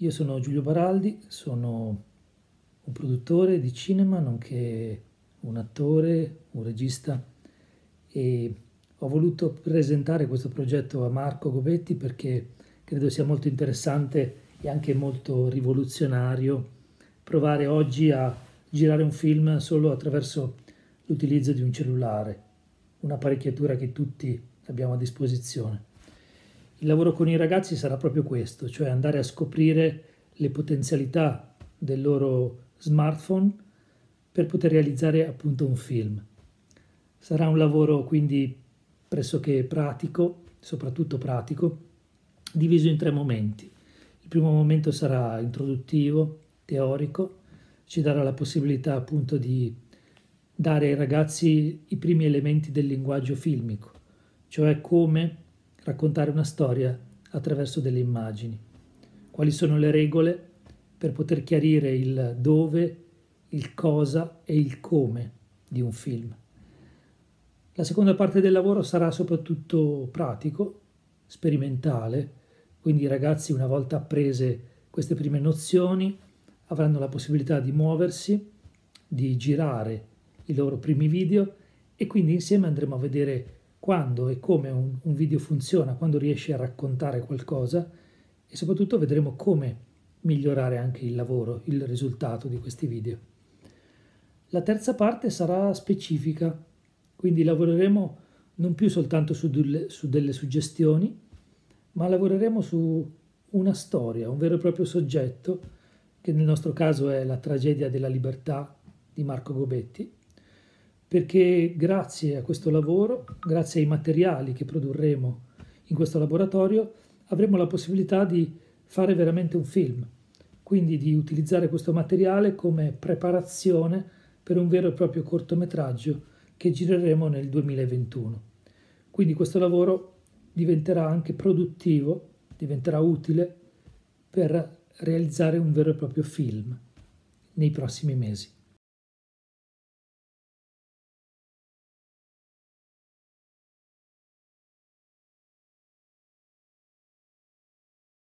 Io sono Giulio Baraldi, sono un produttore di cinema, nonché un attore, un regista e ho voluto presentare questo progetto a Marco Gobetti perché credo sia molto interessante e anche molto rivoluzionario provare oggi a girare un film solo attraverso l'utilizzo di un cellulare, un'apparecchiatura che tutti abbiamo a disposizione. Il lavoro con i ragazzi sarà proprio questo, cioè andare a scoprire le potenzialità del loro smartphone per poter realizzare appunto un film. Sarà un lavoro quindi pressoché pratico, soprattutto pratico, diviso in tre momenti. Il primo momento sarà introduttivo, teorico, ci darà la possibilità appunto di dare ai ragazzi i primi elementi del linguaggio filmico, cioè come raccontare una storia attraverso delle immagini. Quali sono le regole per poter chiarire il dove, il cosa e il come di un film. La seconda parte del lavoro sarà soprattutto pratico, sperimentale, quindi i ragazzi una volta apprese queste prime nozioni avranno la possibilità di muoversi, di girare i loro primi video e quindi insieme andremo a vedere quando e come un, un video funziona, quando riesce a raccontare qualcosa e soprattutto vedremo come migliorare anche il lavoro, il risultato di questi video. La terza parte sarà specifica, quindi lavoreremo non più soltanto su delle, su delle suggestioni, ma lavoreremo su una storia, un vero e proprio soggetto, che nel nostro caso è la tragedia della libertà di Marco Gobetti, perché grazie a questo lavoro, grazie ai materiali che produrremo in questo laboratorio, avremo la possibilità di fare veramente un film, quindi di utilizzare questo materiale come preparazione per un vero e proprio cortometraggio che gireremo nel 2021. Quindi questo lavoro diventerà anche produttivo, diventerà utile per realizzare un vero e proprio film nei prossimi mesi.